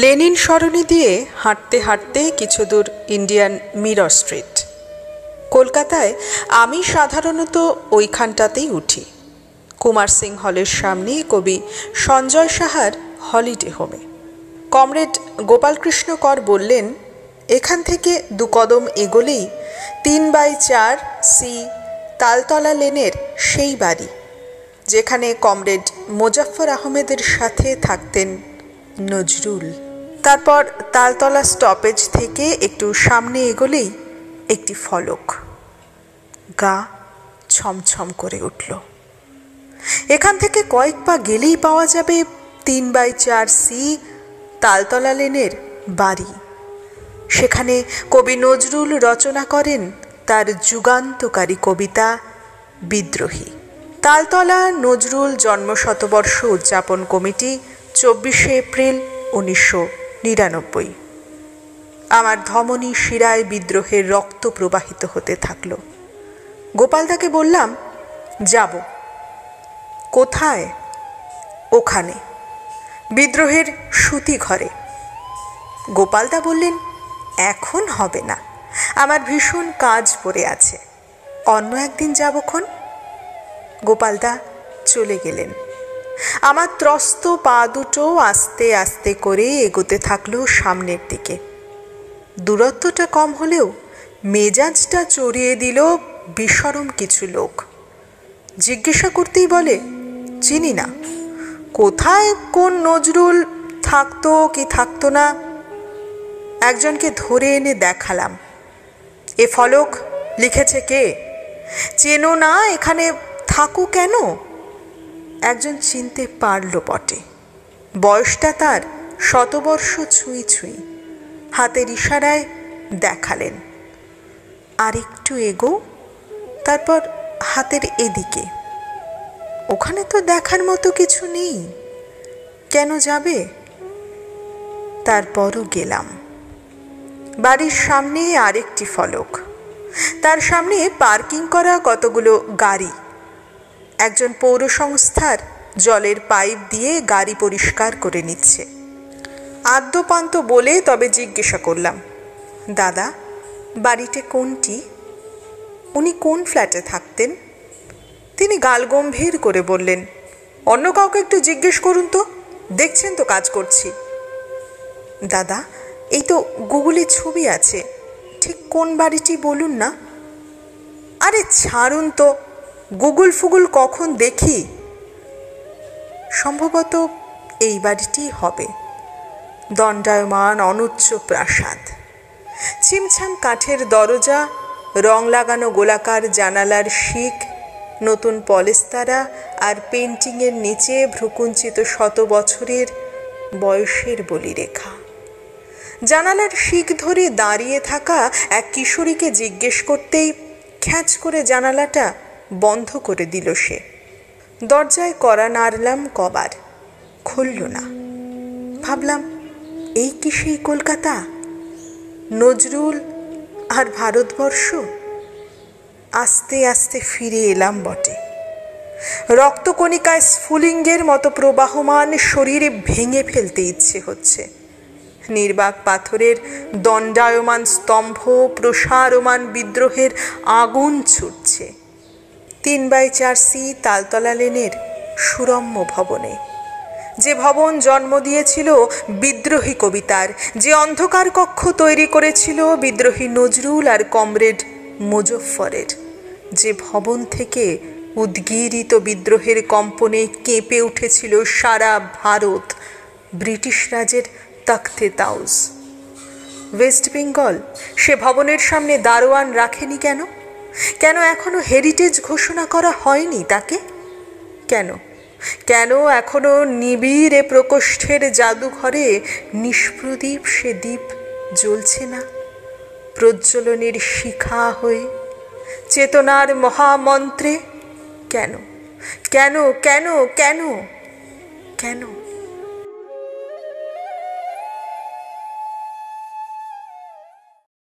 Lenin সরণি দিয়ে হাঁটতে হাঁটতে কিছু দূর ইন্ডিয়ান মিরর স্ট্রিট। কলকাতায় আমি সাধারণত ওইখানটাতেই উঠি। কুমার সিং হলের সামনে কবি সঞ্জয় সাহার হলিডে হোমে। কমরেড গোপালকৃষ্ণ কর বললেন, এখান থেকে দু কদম এগোলেই তিন বাই চার সি তালতলা লেনের সেই বাড়ি, যেখানে কমরেড মোজাফফর আহমেদের সাথে থাকতেন নজরুল। তারপর তালতলা স্টপেজ থেকে একটু সামনে এগোলেই একটি ফলক। গা ছমছম করে উঠল। এখান থেকে কয়েক পা গেলেই পাওয়া যাবে তিন বাই চার সি তালতলা লেনের বাড়ি। সেখানে কবি নজরুল রচনা করেন তার যুগান্তকারী কবিতা বিদ্রোহী। তালতলা নজরুল জন্মশতবর্ষ উদযাপন কমিটি চব্বিশে এপ্রিল উনিশশো নিরানব্বই। আমার ধমনী শিরায় বিদ্রোহের রক্ত প্রবাহিত হতে থাকল। গোপালদাকে বললাম, যাব। কোথায়? ওখানে। বিদ্রোহের সুতি ঘরে। গোপালদা বললেন, এখন হবে না। আমার ভীষণ কাজ পড়ে আছে। অন্য একদিন যাবক্ষণ গোপালদা চলে গেলেন। আমার ত্রস্ত পা দুটো আস্তে আস্তে করে এগোতে থাকল সামনের দিকে। দূরত্বটা কম হলেও মেজাজটা চড়িয়ে দিল বিসরম কিছু লোক। জিজ্ঞাসা করতেই বলে, চিনি না। কোথায় কোন নজরুল থাকতো কি থাকতো না? একজনকে ধরে এনে দেখালাম। এ ফলক, লিখেছে কে? চেনো না এখানে থাকো কেন? একজন চিনতে পারল বটে। বয়সটা তার শতবর্ষ ছুঁই ছুঁই। হাতের ইশারায় দেখালেন। আর একটু এগো, তারপর হাতের এদিকে। ওখানে তো দেখার মতো কিছু নেই। কেন যাবে? তারপরও গেলাম। বাড়ির সামনে আরেকটি ফলক। তার সামনে পার্কিং করা কতগুলো গাড়ি। একজন পৌরসংস্থার জলের পাইপ দিয়ে গাড়ি পরিষ্কার করে নিচ্ছে। আদ্যপান্ত বলে তবে জিজ্ঞাসা করলাম, দাদা, বাড়িতে কোনটি? উনি কোন ফ্ল্যাটে থাকতেন? তিনি গালগম্ভীর করে বললেন, অন্য কাউকে একটু জিজ্ঞেস করুন তো, দেখছেন তো কাজ করছি। দাদা, এই তো গুগলে ছবি আছে, ঠিক কোন বাড়িটি বলুন না? আরে ছাড়ুন তো গুগল ফুগুল কখন দেখি? সম্ভবত এই বাড়িটি হবে। দণ্ডায়মান অনুচ্চ প্রাসাদ। ছিমছাম কাঠের দরজা, রং লাগানো গোলাকার জানালার শিক, নতুন পলেস্তারা আর পেন্টিংয়ের নিচে ভ্রুকুঞ্চিত শত বছরের বয়সের বলিরেখা। জানালার শিক ধরে দাঁড়িয়ে থাকা এক কিশোরীকে জিজ্ঞেস করতেই খ্যাঁচ করে জানালাটা বন্ধ করে দিল সে। দরজায় করা নাড়লাম কবার। খুলল না। ভাবলাম, এই কি সেই কলকাতা? নজরুল আর ভারতবর্ষ? আস্তে আস্তে ফিরে এলাম বটে। রক্তকণিকায় স্ফুলিঙ্গের মতো প্রবাহমান শরীরে ভেঙে ফেলতে ইচ্ছে হচ্ছে। নির্বাক পাথরের দণ্ডায়মান স্তম্ভ, প্রসারমান বিদ্রোহের আগুন ছুটছে। তিন বাই চার সি তালতলা লেনের সুরম্য ভবনে। যে ভবন জন্ম দিয়েছিল বিদ্রোহী কবিতার, যে অন্ধকার কক্ষ তৈরি করেছিল বিদ্রোহী নজরুল আর কমরেড মুজফ্ফরের। যে ভবন থেকে উদ্গীরিত বিদ্রোহের কম্পনে কেঁপে উঠেছিল সারা ভারত ব্রিটিশ রাজের তখতে তাউস। ওয়েস্ট বেঙ্গল, সে ভবনের সামনে দারোয়ান রাখেনি কেন? কেন এখনও হেরিটেজ ঘোষণা করা হয়নি তাকে? কেন? কেন এখনও নিবিড় এ প্রকোষ্ঠের জাদুঘরে নিষ্প্রদীপ সে দ্বীপ জ্বলছে না? প্রজ্বলনের শিখা হয়ে, চেতনার মহামন্ত্রে কেন? কেন কেন কেন কেন?